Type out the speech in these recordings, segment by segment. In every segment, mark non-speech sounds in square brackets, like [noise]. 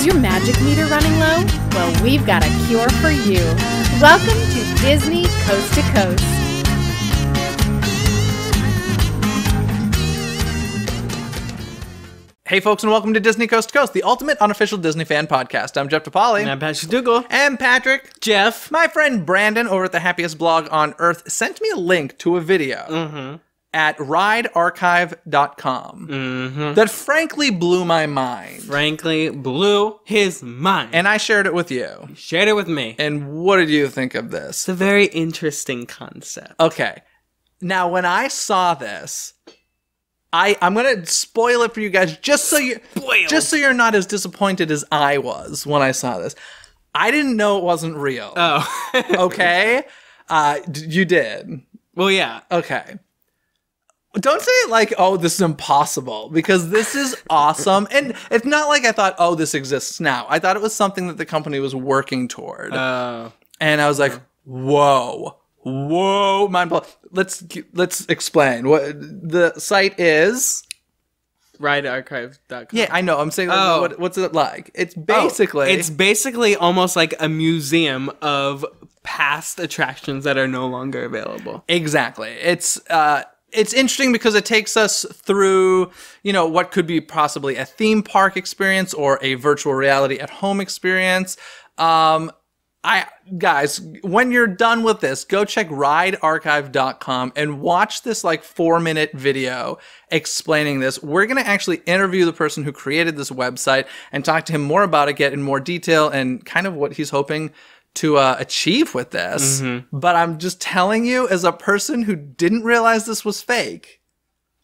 Is your magic meter running low? Well, we've got a cure for you. Welcome to Dizney Coast to Coast. Hey, folks, and welcome to Dizney Coast to Coast, the ultimate unofficial Disney fan podcast. I'm Jeff DePaoli. And I'm Patrick Dougall. And Patrick. Jeff. My friend Brandon over at the happiest blog on earth sent me a link to a video Mm-hmm. At ridearchive.com Mm-hmm. that frankly blew my mind. Frankly, blew his mind. And I shared it with you. shared it with me. And what did you think of this? It's a very interesting concept. Okay. Now, when I saw this, I I'm gonna spoil it for you guys just so you Spoiled. just so you're not as disappointed as I was when I saw this. I didn't know it wasn't real. Oh. [laughs] okay, uh, d- you did. well, yeah. Okay. Don't say it like, oh, this is impossible, because this is awesome. And it's not like I thought, oh, this exists now. I thought it was something that the company was working toward. Uh, and I was like, whoa, whoa, mind blown. Let's let's explain what the site is. ridearchive.com. Yeah, I know. I'm saying, Oh. what, what's it like? It's Oh, basically it's basically almost like a museum of past attractions that are no longer available. Exactly. It's uh it's interesting because it takes us through, you know, what could be possibly a theme park experience or a virtual reality at home experience. Um I guys, when you're done with this, go check ridearchive.com and watch this like 4-minute video explaining this. We're going to actually interview the person who created this website and talk to him more about it, get in more detail and kind of what he's hoping to uh, achieve with this. But I'm just telling you, as a person who didn't realize this was fake,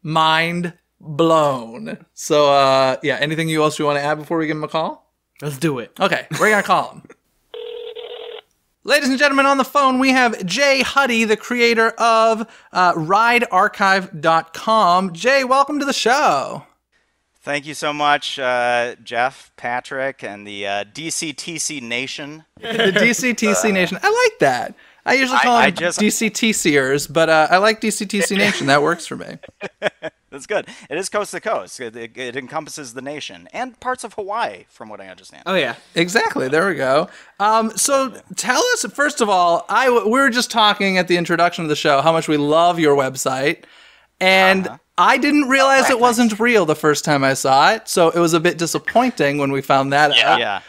mind blown. So, uh, yeah, anything you else you want to add before we give him a call? Let's do it. Okay, we're gonna call him. [laughs] Ladies and gentlemen, on the phone we have Jay Huddy, the creator of uh, RideArchive.com. Jay, welcome to the show. Thank you so much, uh, Jeff, Patrick, and the uh, DCTC Nation. The DCTC Nation. I like that. I usually call I them just- DCTCers, but uh, I like DCTC [laughs] Nation. That works for me. [laughs] That's good. It is coast to coast. It, it, it encompasses the nation and parts of Hawaii, from what I understand. Oh, yeah. Exactly. There we go. Um, so tell us first of all. I we were just talking at the introduction of the show how much we love your website, and Uh-huh. I didn't realize right, it wasn't real the first time I saw it. So it was a bit disappointing when we found that out. Yeah.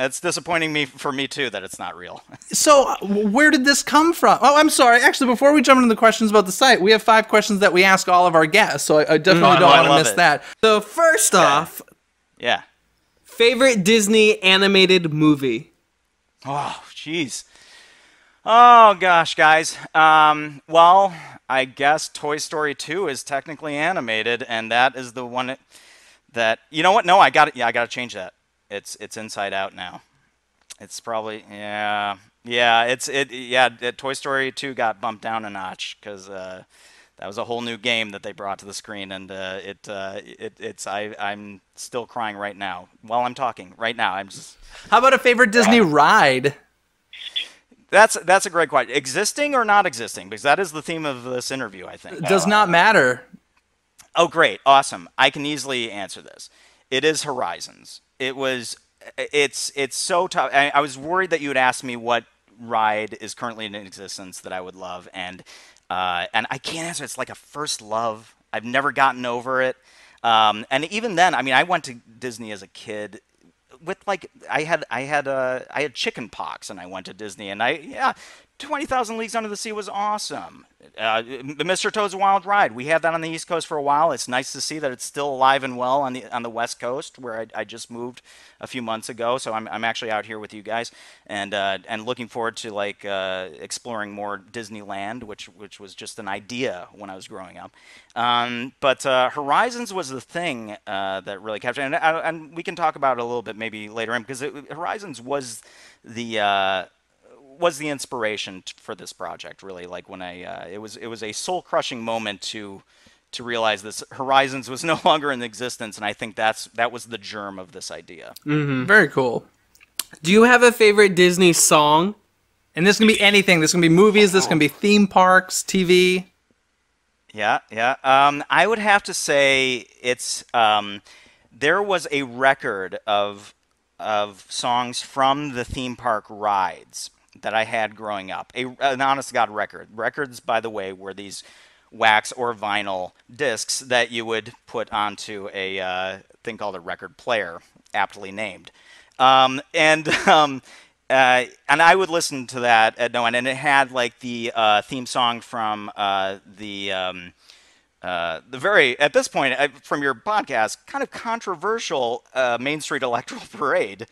It's disappointing me for me too that it's not real. [laughs] So where did this come from? Oh, I'm sorry. Actually, before we jump into the questions about the site, we have five questions that we ask all of our guests. So I, I definitely Oh, don't want to miss it. that. So, first off, yeah. favorite Disney animated movie? Oh, jeez. Oh gosh, guys. Um, well, I guess Toy Story 2 is technically animated, and that is the one that you know what? No, I got it. Yeah, I got to change that. It's it's Inside Out now. It's probably yeah yeah. It's it yeah. It, Toy Story 2 got bumped down a notch because uh, that was a whole new game that they brought to the screen, and uh, it uh, it it's I I'm still crying right now while I'm talking right now. I'm just How about a favorite Disney ride? That's that's a great question. Existing or not existing? Because that is the theme of this interview, I think. Does not matter. Oh, great, awesome. I can easily answer this. It is Horizons. It was. It's it's so tough. I, I was worried that you would ask me what ride is currently in existence that I would love, and uh, and I can't answer. It's like a first love. I've never gotten over it. Um, and even then, I mean, I went to Disney as a kid with like I had I had uh, I had chicken pox and I went to Disney and I yeah. Twenty Thousand Leagues Under the Sea was awesome. Uh, Mr. Toad's Wild Ride. We had that on the East Coast for a while. It's nice to see that it's still alive and well on the on the West Coast, where I, I just moved a few months ago. So I'm, I'm actually out here with you guys, and uh, and looking forward to like uh, exploring more Disneyland, which which was just an idea when I was growing up. Um, but uh, Horizons was the thing uh, that really captured, and, uh, and we can talk about it a little bit maybe later on because it, Horizons was the was the inspiration t- for this project really like when i uh, it was it was a soul crushing moment to to realize this horizons was [laughs] no longer in existence and i think that's that was the germ of this idea Very cool. Do you have a favorite Disney song? And this can be anything. This can be movies. This can be theme parks, TV. Yeah, yeah. Um, I would have to say it's um, there was a record of of songs from the theme park rides that I had growing up. A, an honest God record. Records, by the way, were these wax or vinyl discs that you would put onto a uh, thing called a record player, aptly named. Um, and um, uh, and I would listen to that at no end, and it had like the uh, theme song from uh, the um, uh, the very at this point uh, from your podcast, kind of controversial Main Street Electrical Parade.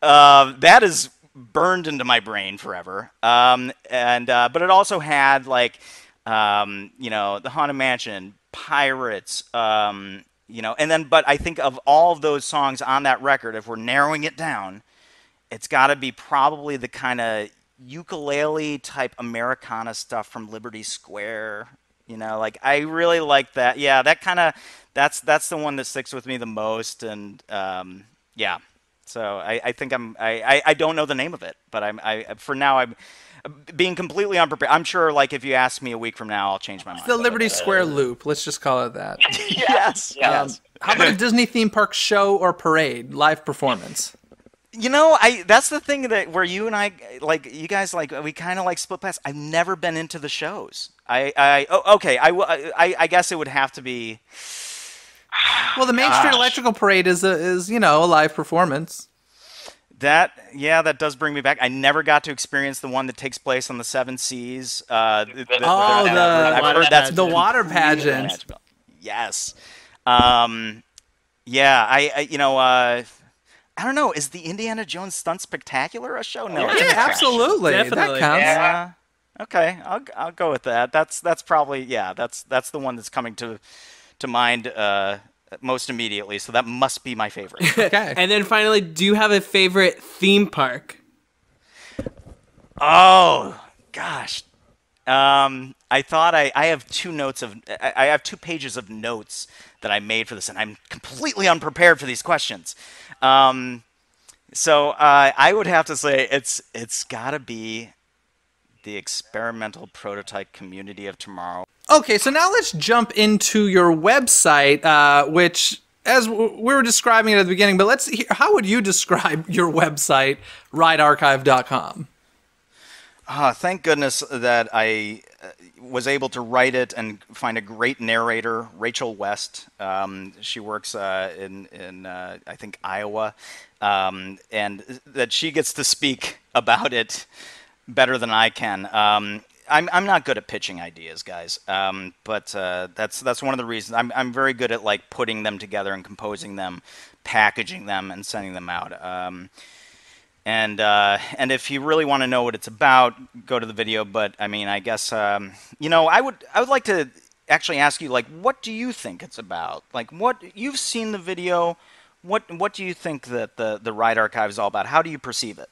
that is burned into my brain forever. Um, and but it also had like um, you know the Haunted Mansion, Pirates. Um, you know, and then, but I think of all of those songs on that record, if we're narrowing it down, it's got to be probably the kind of ukulele type Americana stuff from Liberty Square. You know, like I really like that. Yeah, that kind of that's that's the one that sticks with me the most. And um, yeah, so I, I think I'm I, I, I don't know the name of it, but I'm I for now I'm being completely unprepared. I'm sure, like, if you ask me a week from now, I'll change my mind. The Liberty Square Loop. Let's just call it that. [laughs] [laughs] yes. Yes. Um, how about a Disney theme park show or parade, live performance? You know, I that's the thing that where you and I like you guys like we kind of like split paths. I've never been into the shows. I I oh, okay. I, I I guess it would have to be. Well, the Main Gosh. Street Electrical Parade is a, is you know a live performance. That yeah, that does bring me back. I never got to experience the one that takes place on the Seven Seas. Uh, the, the, oh, the, the, I've heard that's the water pageant. Yes. Um, yeah, I, I you know. Uh, I don't know. Is the Indiana Jones Stunt Spectacular a show? No, yeah, absolutely. Definitely. That counts. Yeah. Okay, I'll I'll go with that. That's that's probably yeah. That's that's the one that's coming to to mind uh, most immediately. So that must be my favorite. [laughs] okay. and then finally, do you have a favorite theme park? Oh gosh, um, I thought I, I have two notes of I, I have two pages of notes that I made for this, and I'm completely unprepared for these questions. Um, so uh, I would have to say it's it's got to be the experimental prototype community of tomorrow. Okay, so now let's jump into your website, uh, which as we were describing it at the beginning, but let's hear, how would you describe your website, ridearchive.com? Uh, thank goodness that I uh, was able to write it and find a great narrator, Rachel West. Um, she works uh, in, in uh, I think, Iowa, um, and that she gets to speak [laughs] about it better than I can. Um, I'm, I'm not good at pitching ideas, guys. Um, but uh, that's that's one of the reasons I'm I'm very good at like putting them together and composing them, packaging them, and sending them out. Um, and uh, and if you really want to know what it's about, go to the video. But I mean, I guess um, you know, I would I would like to actually ask you like, what do you think it's about? Like, what you've seen the video, what what do you think that the the Ride Archive is all about? How do you perceive it?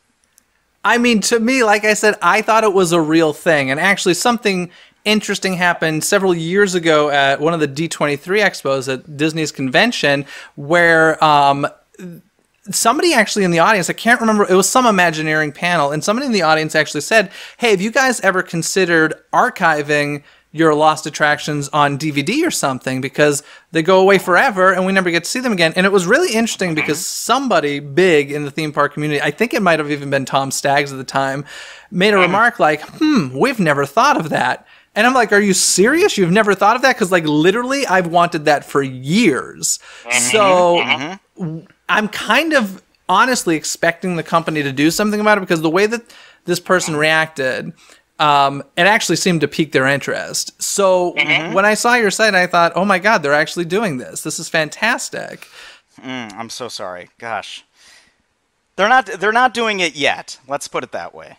I mean, to me, like I said, I thought it was a real thing, and actually something interesting happened several years ago at one of the D23 expos at Disney's convention, where um, somebody actually in the audience, I can't remember, it was some Imagineering panel, and somebody in the audience actually said, Hey, have you guys ever considered archiving your lost attractions on DVD or something because they go away forever and we never get to see them again. And it was really interesting mm-hmm. because somebody big in the theme park community, I think it might have even been Tom Staggs at the time, made a mm-hmm. remark like, hmm, we've never thought of that. And I'm like, are you serious? You've never thought of that? Because, like, literally, I've wanted that for years. Mm-hmm. So I'm kind of honestly expecting the company to do something about it because the way that this person reacted, um, it actually seemed to pique their interest. So mm-hmm. when I saw your site, I thought, oh my God, they're actually doing this. This is fantastic. Mm, I'm so sorry. Gosh. They're not. They're not doing it yet. Let's put it that way.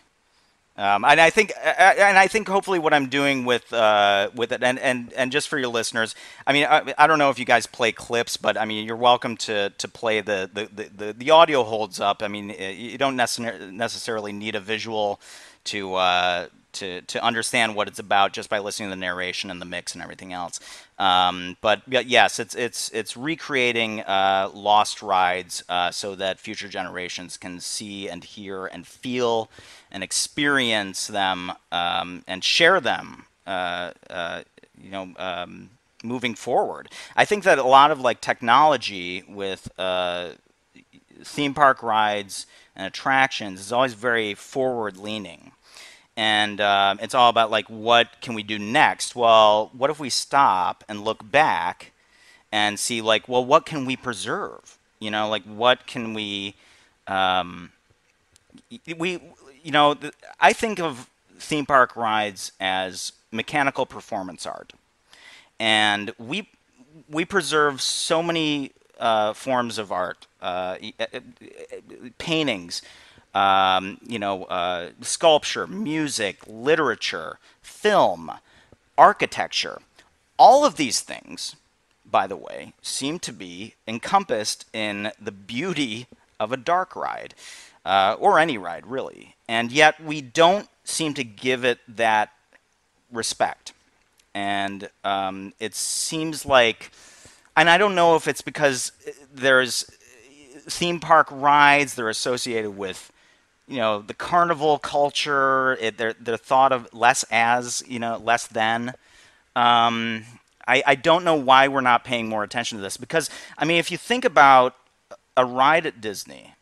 Um, and I think, and I think, hopefully, what I'm doing with uh, with it, and, and and just for your listeners, I mean, I, I, don't know if you guys play clips, but I mean, you're welcome to to play the the the, the, audio holds up. I mean, you don't necessarily need a visual to uh, to to understand what it's about just by listening to the narration and the mix and everything else. Um, but yes, it's it's it's recreating uh, lost rides uh, so that future generations can see and hear and feel and experience them um, and share them. Uh, uh you know. Um, moving forward, I think that a lot of like technology with uh, theme park rides and attractions is always very forward leaning. And um, it's all about like, what can we do next? Well, what if we stop and look back and see like, well, what can we preserve? You know, like what can we, um, we, you know, I think of theme park rides as mechanical performance art, and we we preserve so many uh, forms of art, uh, paintings, um, you know, uh, sculpture, music, literature, film, architecture. All of these things, by the way, seem to be encompassed in the beauty of a dark ride, uh, or any ride, really. And yet we don't seem to give it that respect. And um, it seems like, and I don't know if it's because there's theme park rides, they're associated with, you know, the carnival culture. It, they're they're thought of less as, you know, less than. Um, I, I don't know why we're not paying more attention to this because I mean, if you think about a ride at Disney,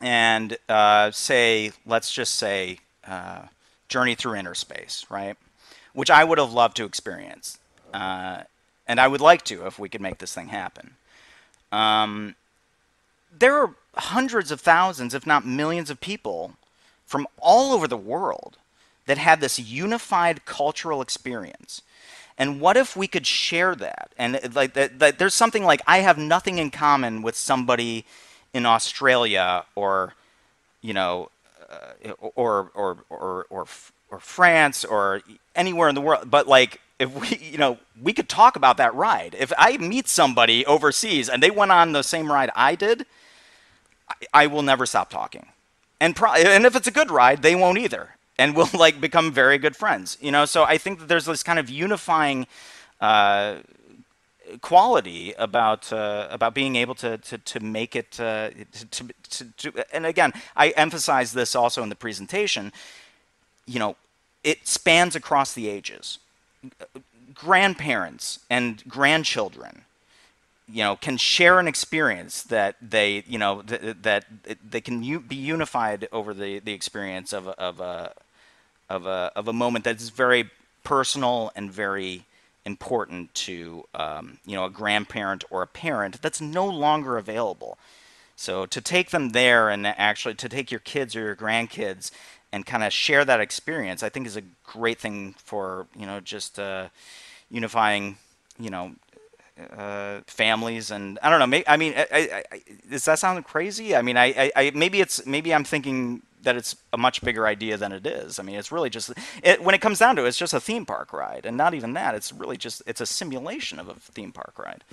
and uh, say, let's just say, uh, Journey Through Inner Space, right? Which I would have loved to experience. Uh, and I would like to if we could make this thing happen. Um, there are hundreds of thousands, if not millions, of people from all over the world that had this unified cultural experience. And what if we could share that? And like that, that there's something like I have nothing in common with somebody in Australia or you know uh, or, or or or or France or anywhere in the world but like if we you know we could talk about that ride if I meet somebody overseas and they went on the same ride I did I, I will never stop talking. And pro- and if it's a good ride they won't either and [laughs] we'll like become very good friends you know? So I think that there's this kind of unifying uh, quality about uh, about being able to to, to make it uh, to, to, to, and again I emphasize this also in the presentation you know it spans across the ages. Grandparents and grandchildren you know can share an experience that they you know th- that they can u- be unified over the the experience of a, of a of a of a moment that's very personal and very important to um, you know a grandparent or a parent that's no longer available. So to take them there and actually to take your kids or your grandkids and kind of share that experience, I think is a great thing for you know just uh, unifying you know uh, families and I don't know. Maybe, I mean, I, I, does that sound crazy? I mean, I, I, maybe it's maybe I'm thinking that it's a much bigger idea than it is. I mean, it's really just it, when it comes down to it, it's just a theme park ride, and not even that. It's really just it's a simulation of a theme park ride.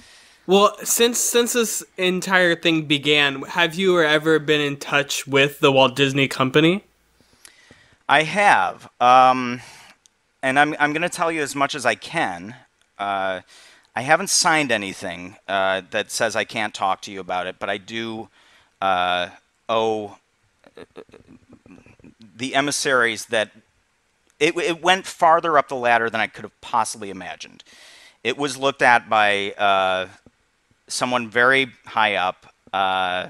Well, since since this entire thing began, have you ever been in touch with the Walt Disney Company? I have, um, and I'm I'm going to tell you as much as I can. Uh, I haven't signed anything uh, that says I can't talk to you about it, but I do uh, owe the emissaries that it, it went farther up the ladder than I could have possibly imagined. It was looked at by uh, someone very high up uh,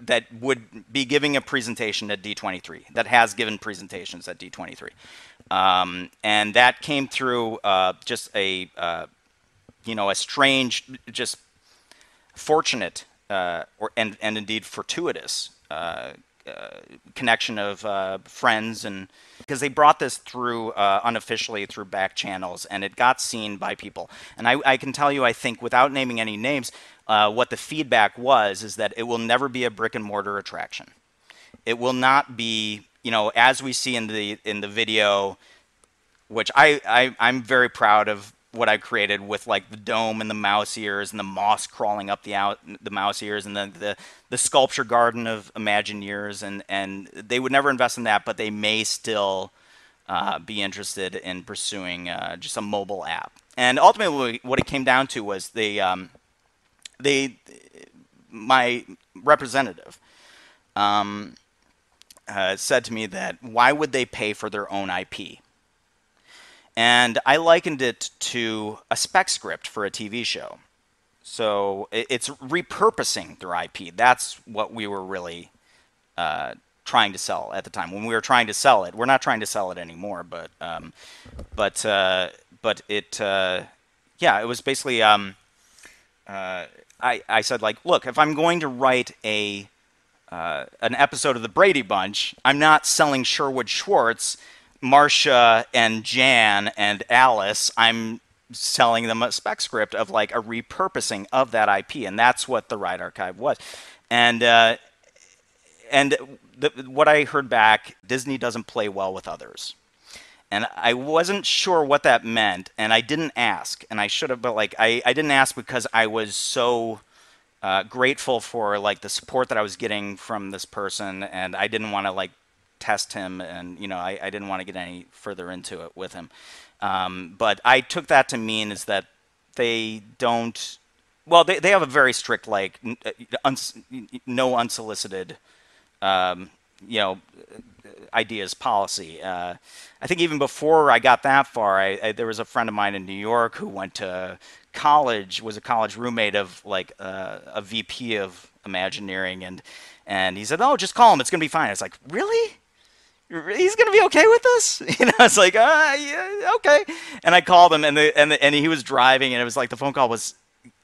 that would be giving a presentation at D23, that has given presentations at D23. Um, and that came through uh, just a, uh, you know, a strange, just fortunate uh, or, and, and indeed fortuitous uh, uh, connection of uh, friends and because they brought this through uh, unofficially through back channels and it got seen by people. And I, I can tell you i think without naming any names uh, what the feedback was is that it will never be a brick and mortar attraction. It will not be you know as we see in the in the video which I, I i'm very proud of what I created with like the dome and the mouse ears and the moss crawling up the out the mouse ears and the the, the sculpture garden of Imagineers and and they would never invest in that, but they may still uh, be interested in pursuing uh, just a mobile app. And ultimately, what it came down to was they um, they my representative um, uh, said to me that why would they pay for their own IP? And I likened it to a spec script for a TV show. so it's repurposing their IP. That's what we were really uh, trying to sell at the time. When we were trying to sell it, we're not trying to sell it anymore. But um, but uh, but it uh, yeah, it was basically um, uh, I I said like, look, if I'm going to write a uh, an episode of the Brady Bunch, I'm not selling Sherwood Schwartz, Marcia, and Jan and Alice. I'm selling them a spec script of like a repurposing of that IP, and that's what the Ride Archive was. And uh, and the, what I heard back, Disney doesn't play well with others. And I wasn't sure what that meant, and I didn't ask, and I should have, but like I, I didn't ask because I was so uh, grateful for like the support that I was getting from this person, and I didn't want to like test him, and you know I, I didn't want to get any further into it with him. Um, but I took that to mean is that they don't. Well, they, they have a very strict like uh, uns, no unsolicited, um, you know, ideas policy. Uh, I think even before I got that far, I, I, there was a friend of mine in New York who went to college, was a college roommate of like uh, a VP of Imagineering, and and he said, "Oh, just call him; it's gonna be fine." It's like, really? He's gonna be okay with this? [laughs] You know it's like uh yeah okay. And i called him and the and the, and he was driving and it was like the phone call was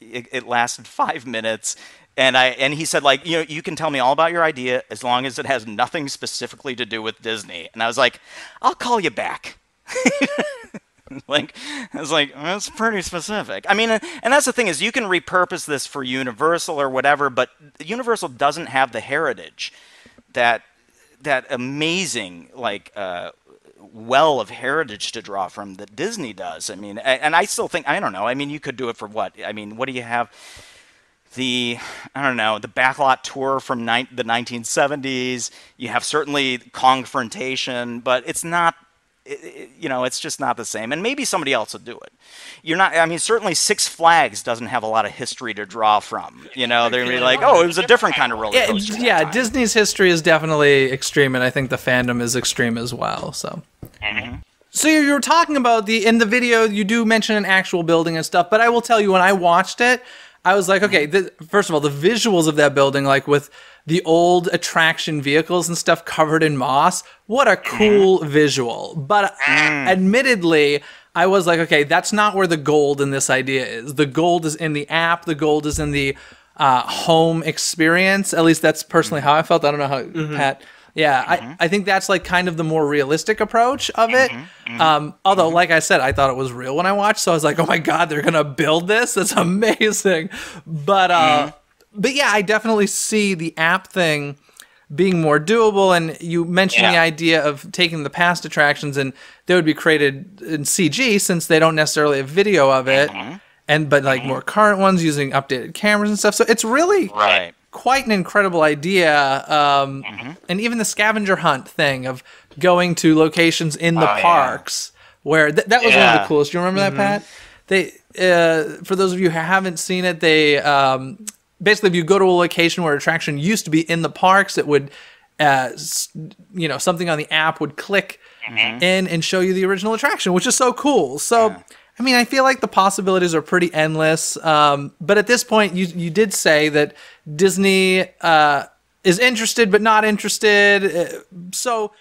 it, it, lasted [laughs] five minutes. And i and he said like you know you can tell me all about your idea as long as it has nothing specifically to do with disney. And i was like i'll call you back. [laughs] Like I was like that's pretty specific. I mean, and that's the thing is you can repurpose this for Universal or whatever, but Universal doesn't have the heritage that that amazing like uh, well of heritage to draw from that Disney does. I mean, and I still think I don't know. I mean, you could do it for what? I mean, what do you have? The I don't know the backlot tour from the 1970s. You have certainly Kongfrontation, but it's not it, you know, it's just not the same. And maybe somebody else will do it. You're not. I mean, certainly Six Flags doesn't have a lot of history to draw from. You know, they're gonna be like, oh, it was a different kind of roller coaster. Yeah, yeah Disney's history is definitely extreme, and I think the fandom is extreme as well. So. Mm-hmm. So you were talking about the in the video you do mention an actual building and stuff, but I will tell you when I watched it, I was like, okay, the, first of all, the visuals of that building, like with the old attraction vehicles and stuff covered in moss. What a cool visual. But uh, admittedly, I was like, okay, that's not where the gold in this idea is. The gold is in the app, the gold is in the uh, home experience. At least that's personally how I felt. I don't know how mm-hmm. Pat. Yeah, mm-hmm. I, I think that's like kind of the more realistic approach of it. Mm-hmm. mm-hmm. Um, although, mm-hmm. like I said, I thought it was real when I watched, so I was like, oh my god, they're gonna build this. [laughs] That's amazing. But uh, mm-hmm but yeah, I definitely see the app thing being more doable. And you mentioned yeah. the idea of taking the past attractions and they would be created in CG since they don't necessarily have video of it. Mm-hmm. And but like mm-hmm. more current ones using updated cameras and stuff. So it's really right. quite an incredible idea. Um, mm-hmm. And even the scavenger hunt thing of going to locations in the oh, parks yeah. where th- that was yeah. one of the coolest. Do you remember that, Pat? They uh, for those of you who haven't seen it, they um, basically if you go to a location where attraction used to be in the parks, it would, uh, you know, something on the app would click mm-hmm. in and show you the original attraction, which is so cool. So. Yeah. I mean, I feel like the possibilities are pretty endless. Um, but at this point, you you did say that Disney uh, is interested but not interested. Uh, so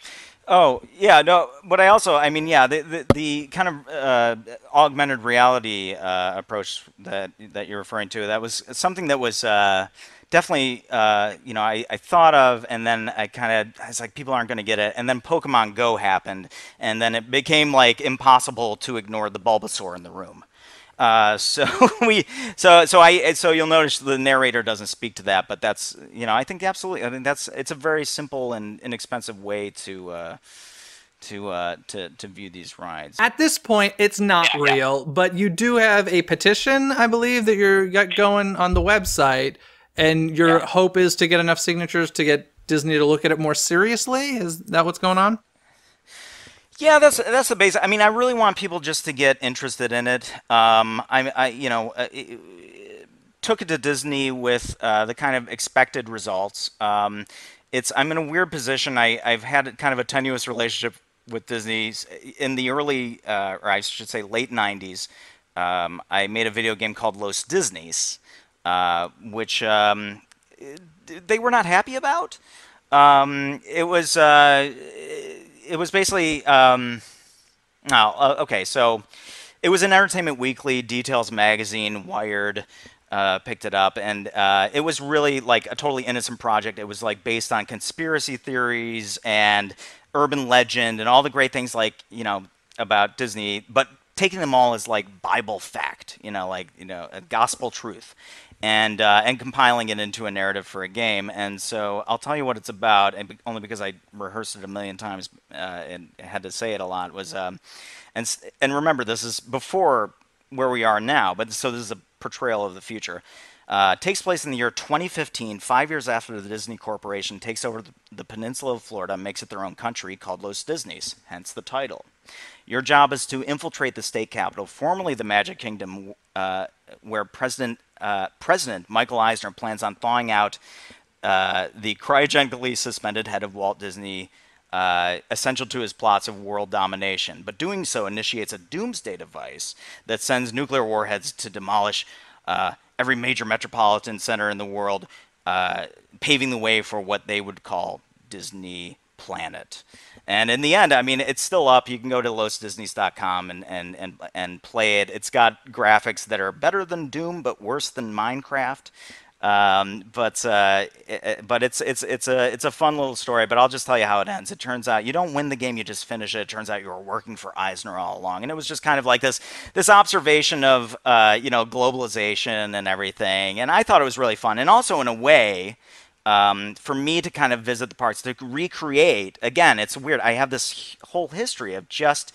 Oh yeah, no. But I also, I mean, yeah, the the, the kind of uh, augmented reality uh, approach that that you're referring to, that was something that was uh, definitely, uh, you know, I, I thought of, and then I kind of, I was like, people aren't going to get it, and then Pokemon Go happened, and then it became like impossible to ignore the Bulbasaur in the room. Uh, [laughs] so we, so so I, so you'll notice the narrator doesn't speak to that, but that's you know I think absolutely I think that's it's a very simple and inexpensive way to. Uh, to uh, to to view these rides. At this point, it's not yeah, real, yeah. but you do have a petition, I believe, that you're got going on the website, and your yeah. hope is to get enough signatures to get Disney to look at it more seriously. Is that what's going on? Yeah, that's that's the base. I mean, I really want people just to get interested in it. Um, I, I, you know, uh, it, took it to Disney with uh, the kind of expected results. Um, it's I'm in a weird position. I I've had kind of a tenuous relationship with Disney in the early, uh, or I should say, late '90s. um, I made a video game called Los Disneys, uh, which um, they were not happy about. Um, it was uh, it was basically um, oh, uh, okay. So it was an Entertainment Weekly, Details Magazine, Wired. Uh, picked it up, and uh, it was really like a totally innocent project. It was like based on conspiracy theories and urban legend and all the great things like you know about Disney, but taking them all as like Bible fact, you know, like you know, gospel truth and uh, and compiling it into a narrative for a game. And so I'll tell you what it's about, and only because I rehearsed it a million times uh, and had to say it a lot was, um, and and remember this is before where we are now, but so this is a portrayal of the future. Uh, takes place in the year 2015, five years after the Disney Corporation takes over the, the peninsula of Florida and makes it their own country called Los Disneys, hence the title. Your job is to infiltrate the state capital, formerly the Magic Kingdom, uh, where President uh, President Michael Eisner plans on thawing out uh, the cryogenically suspended head of Walt Disney, uh, essential to his plots of world domination. But doing so initiates a doomsday device that sends nuclear warheads to demolish uh, every major metropolitan center in the world, uh, paving the way for what they would call Disney Planet. And in the end, I mean, it's still up. You can go to losdisneys.com and, and, and, and play it. It's got graphics that are better than Doom, but worse than Minecraft. Um, but uh, but it's it's it's a it's a fun little story. But I'll just tell you how it ends. It turns out you don't win the game; you just finish it. It turns out you were working for Eisner all along, and it was just kind of like this this observation of uh, you know globalization and everything. And I thought it was really fun, and also in a way um, for me to kind of visit the parks to recreate again it's weird i have this whole history of just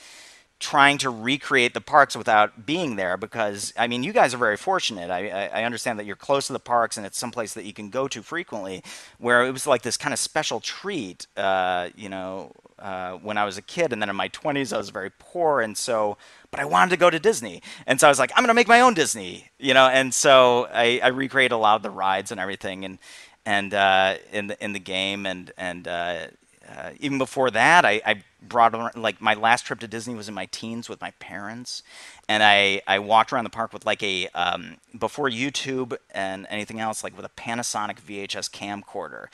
trying to recreate the parks without being there because i mean you guys are very fortunate. I, I, understand that you're close to the parks and it's someplace that you can go to frequently where it was like this kind of special treat uh, you know uh, when i was a kid and then in my 20s i was very poor and so but i wanted to go to disney. And so i was like i'm going to make my own disney you know and so I, I recreated a lot of the rides and everything and and uh, in the in the game, and and uh, uh, even before that, I, I brought around, like my last trip to Disney was in my teens with my parents, and I I walked around the park with like a um, before YouTube and anything else, like with a Panasonic VHS camcorder,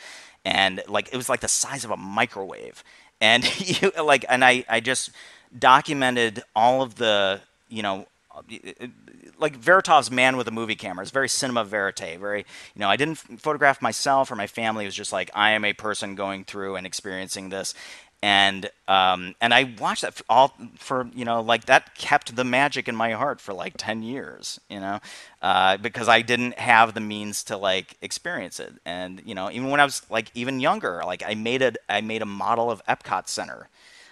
and like it was like the size of a microwave, and [laughs] you like and I I just documented all of the you know like Vertov's man with a movie camera. It's very cinema verite. Very, you know, I didn't photograph myself or my family. It was just like I am a person going through and experiencing this, and um, and I watched that for all for you know like that kept the magic in my heart for like ten years. You know, uh, because I didn't have the means to like experience it, and you know, even when I was like even younger, like I made a I made a model of Epcot Center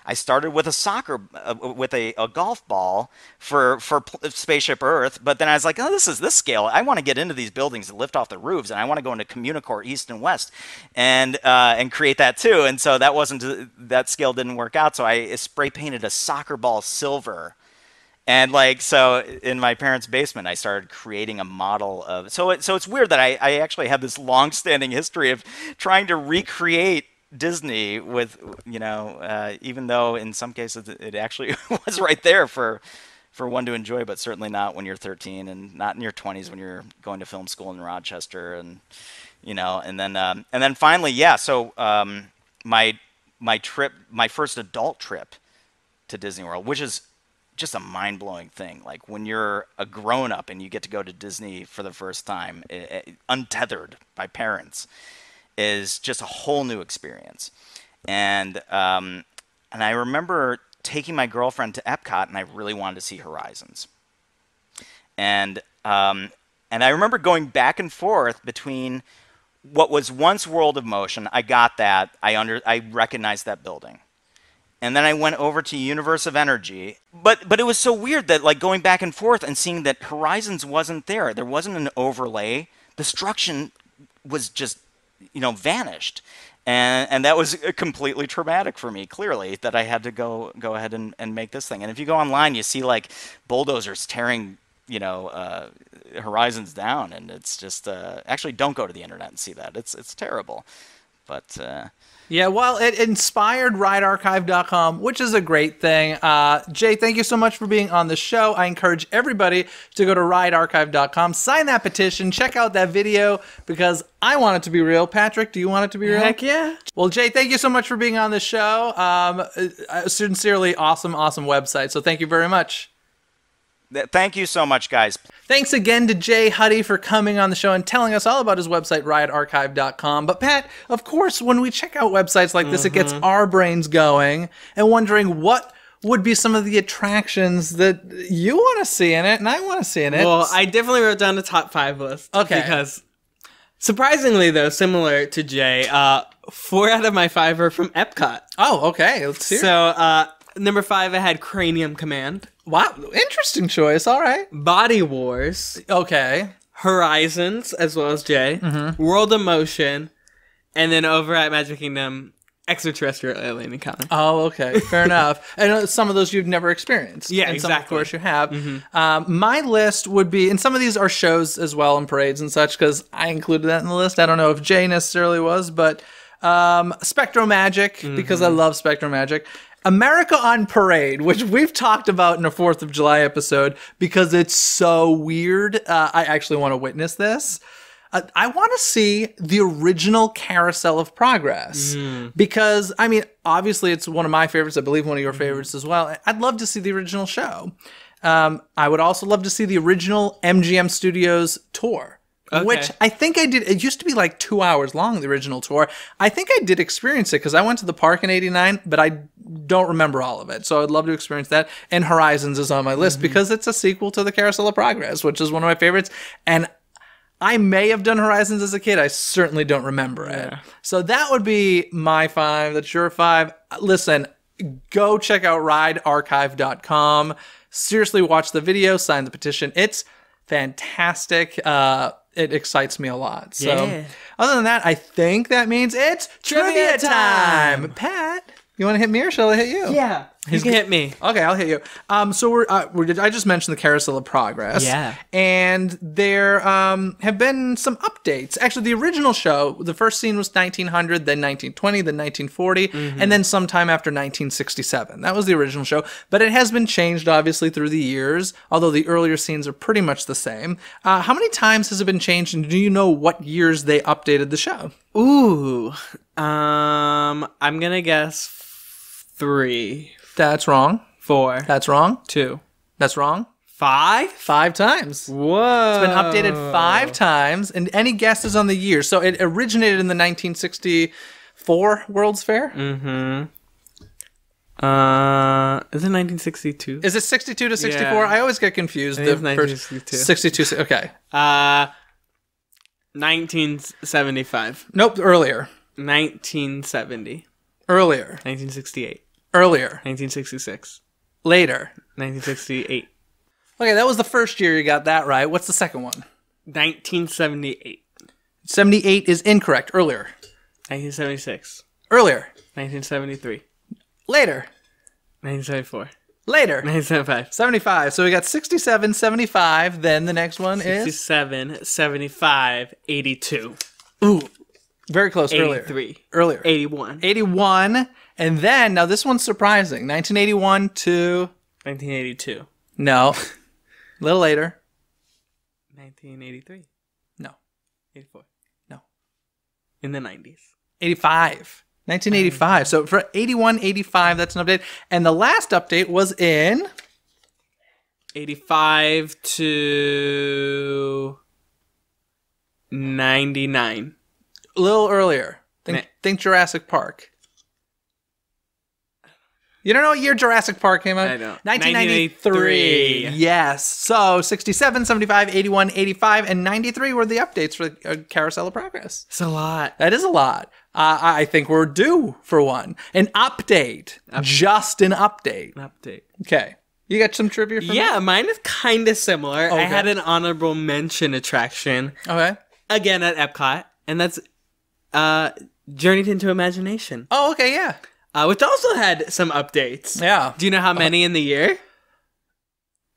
I started with a soccer, uh, with a, a, golf ball for for Spaceship Earth, but then I was like, oh, this is this scale. I want to get into these buildings and lift off the roofs, and I want to go into Communicore East and West, and uh, and create that too. And so that wasn't that scale didn't work out. So I spray painted a soccer ball silver. And like so, in my parents' basement, I started creating a model of. So it, so it's weird that I, I actually have this long-standing history of trying to recreate Disney with you know uh, even though in some cases it actually [laughs] was right there for for one to enjoy, but certainly not when you're 13 and not in your 20s when you're going to film school in Rochester and you know and then um, and then finally yeah so um, my my trip my first adult trip to Disney World which is just a mind blowing thing. Like when you're a grown up and you get to go to Disney for the first time, it, it, untethered by parents, is just a whole new experience. And um, and I remember taking my girlfriend to Epcot, and I really wanted to see Horizons. And um, and I remember going back and forth between what was once World of Motion. I got that. I under I recognized that building. And then I went over to Universe of Energy. But but it was so weird that like going back and forth and seeing that Horizons wasn't there. There wasn't an overlay. Destruction was just you know, vanished. And, and that was completely traumatic for me, clearly, that I had to go go ahead and, and make this thing. And if you go online, you see like bulldozers tearing, you know, uh, horizons down, and it's just uh, actually don't go to the internet and see that. It's it's terrible. But uh, Yeah, well, it inspired ridearchive.com, which is a great thing. Uh, Jay, thank you so much for being on the show. I encourage everybody to go to ridearchive.com, sign that petition, check out that video because I want it to be real. Patrick, do you want it to be real? Heck yeah. Well, Jay, thank you so much for being on the show. Um, uh, sincerely, awesome, awesome website. So thank you very much. Th- thank you so much, guys. Thanks again to Jay Huddy for coming on the show and telling us all about his website, ridearchive.com. But Pat, of course, when we check out websites like this, it gets our brains going and wondering what would be some of the attractions that you want to see in it and I want to see in it. Well, I definitely wrote down the top five list. Okay. Because surprisingly, though, similar to Jay, uh, four out of my five are from Epcot. oh, okay. Let's hear. So, uh, number five, I had Cranium Command, wow, interesting choice. All right. Body Wars, Okay. Horizons, as well as Jay, Mm-hmm. World of Motion, and then over at Magic Kingdom, Extraterrestrial Alien Encounter. Oh, okay, fair [laughs] enough. And uh, some of those you've never experienced. Yeah, and some, of course, you have. Um, my list would be, and some of these are shows as well and parades and such, because I included that in the list. I don't know if Jay necessarily was, but um, Spectro Magic, because I love Spectro Magic. America on Parade, which we've talked about in a Fourth of July episode, because it's so weird. Uh, I actually want to witness this. Uh, I want to see the original Carousel of Progress because I mean, obviously, it's one of my favorites. I believe one of your favorites as well. I'd love to see the original show. Um, I would also love to see the original MGM Studios tour, which I think I did. It used to be like two hours long, the original tour. I think I did experience it because I went to the park in '89, but I don't remember all of it. So I'd love to experience that. And Horizons is on my list because it's a sequel to the Carousel of Progress, which is one of my favorites. And I may have done Horizons as a kid. I certainly don't remember it. So that would be my five. That's your five. Listen, go check out ridearchive.com. Seriously, watch the video, sign the petition. It's fantastic. Uh, it excites me a lot. So, Yeah. other than that, I think that means it's trivia, Trivia time. time. Pat, you want to hit me or shall I hit you? Yeah. He's you can hit me. Okay, I'll hit you. Um, so we're, uh, we're I just mentioned the Carousel of Progress. Yeah. And there um have been some updates. Actually, the original show, the first scene was 1900, then 1920, then 1940, and then sometime after 1967. That was the original show, but it has been changed obviously through the years. Although the earlier scenes are pretty much the same. Uh, how many times has it been changed, and do you know what years they updated the show? Ooh. Um, I'm gonna guess f- three, That's wrong. four, That's wrong. two, That's wrong. five. Five times. Whoa. It's been updated five times, and any guesses on the year? So it originated in the 1964 World's Fair. Mm. Hmm. Uh, is it 1962? Is it 62 to 64? Yeah. I always get confused. I The think it's first- 1962. 62. Okay. Uh, 1975, Nope. Earlier. 1970, Earlier. 1968, Earlier. 1966, Later. 1968, Okay, that was the first year you got that right. What's the second one? 1978, 78 is incorrect. Earlier. 1976, Earlier. 1973, Later. 1974, Later. 1975. 75. So we got 67, 75. Then the next one is 67, 75, 82, ooh, very close. Earlier. 83, Earlier. 81, 81 and then now this one's surprising 1981 to 1982, no a little later 1983, no 84. No. In the 90s. 85 1985 so for 81 85 that's an update and the last update was in 85 to 99. a little earlier think, Nah. think jurassic park you don't know what year Jurassic Park came out? I don't. 1993. 1993. Yes. So 67, 75, 81, 85, and 93 were the updates for uh, Carousel of Progress. It's a lot. That is a lot. Uh, I I think we're due for one. An update. Just an update. An update. Okay. You got some trivia for me? Yeah, mine is kind of similar. Okay. I had an honorable mention attraction Okay. again at Epcot, and that's uh, Journey into Imagination, Oh, okay. Yeah. Uh, which also had some updates. Yeah. Do you know how many in the year?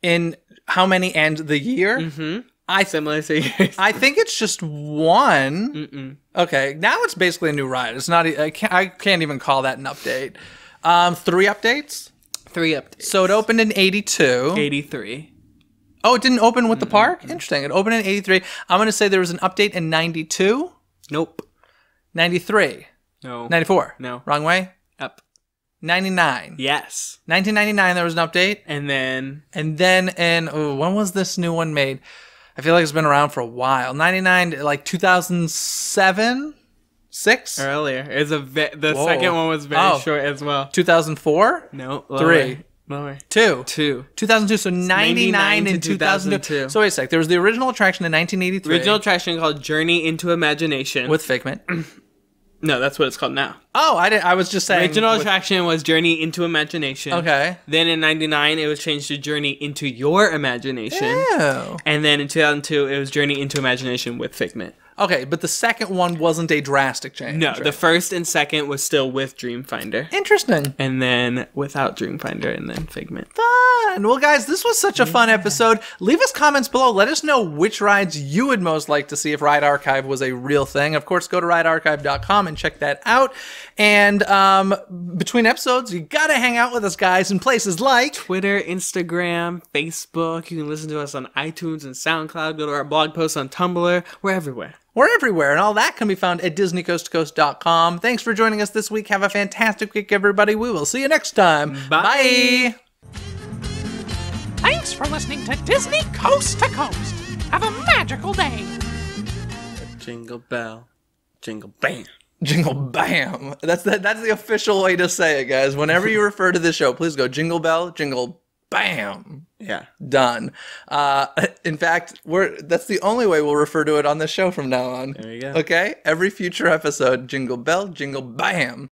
In how many and the year? Mm-hmm. I [laughs] similar to yours. I think it's just one. Okay, now it's basically a new ride. It's not. I can't, I can't even call that an update. Um, three updates. Three updates. So it opened in '82. 83. Oh, it didn't open with the park. Interesting. It opened in '83. I'm gonna say there was an update in '92, Nope. '93, No. '94. No. wrong way. Up. '99. Yes. 1999. There was an update, And then and then and oh, when was this new one made? I feel like it's been around for a while. '99, like 2007, six, earlier. It's a ve- the Whoa. second one was very Oh. short as well. 2004, No. Lower. Three. Lower. two. Two. 2002, so 99 99 to and 2002. 2002. So wait a sec. There was the original attraction in 1983 Original attraction called Journey into Imagination. with Figment. [clears throat] no, that's what it's called now. Oh, I did. I was just saying. Original with- attraction was Journey into Imagination. Okay. Then in '99, it was changed to Journey into Your Imagination. Oh. And then in 2002, it was Journey into Imagination with Figment. Okay, but the second one wasn't a drastic change. No, right? the first and second was still with Dreamfinder. Interesting. And then without Dreamfinder and then Figment. Fun. Well, guys, this was such a fun episode. Leave us comments below. Let us know which rides you would most like to see if Ride Archive was a real thing. Of course, go to ridearchive.com and check that out. And um, between episodes, you got to hang out with us, guys, in places like. Twitter, Instagram, Facebook. You can listen to us on iTunes and SoundCloud. Go to our blog posts on Tumblr. We're everywhere. We're everywhere, and all that can be found at DizneyCoastToCoast.com. Thanks for joining us this week. Have a fantastic week, everybody. We will see you next time. Bye. Bye. Thanks for listening to Dizney Coast to Coast. Have a magical day. Jingle bell. Jingle bam. Jingle bam. That's the, that's the official way to say it, guys. Whenever you refer to the show, please go jingle bell, jingle bam. Yeah. Done. Uh, in fact, we're that's the only way we'll refer to it on the show from now on. There you go. Okay? Every future episode, jingle bell, jingle bam.